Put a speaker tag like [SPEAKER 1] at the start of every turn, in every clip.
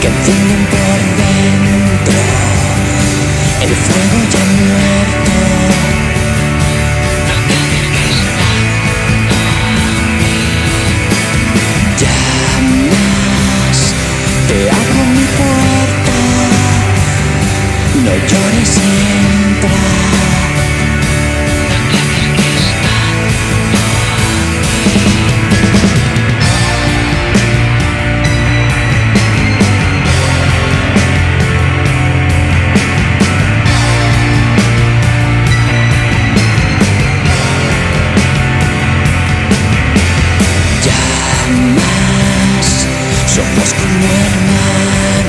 [SPEAKER 1] que encienden por dentro el fuego ya muerto. Llamas, te abro mi puerta, no llores somos como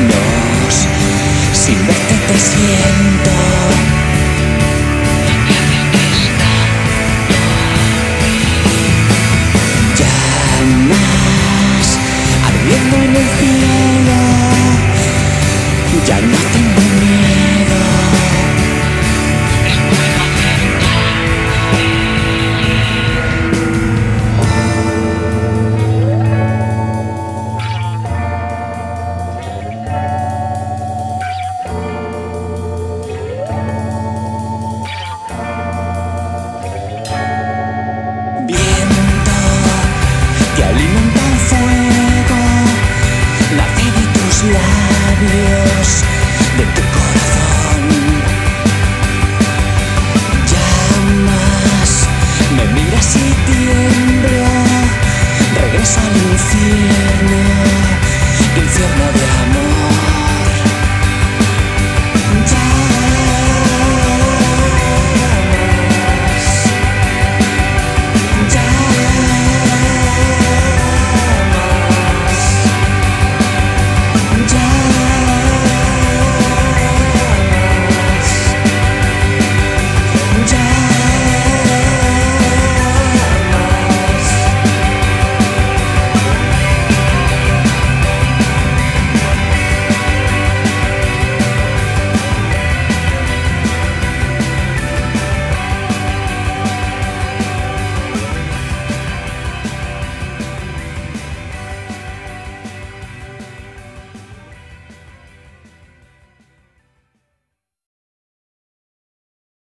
[SPEAKER 1] hermanos, sin verte te siento.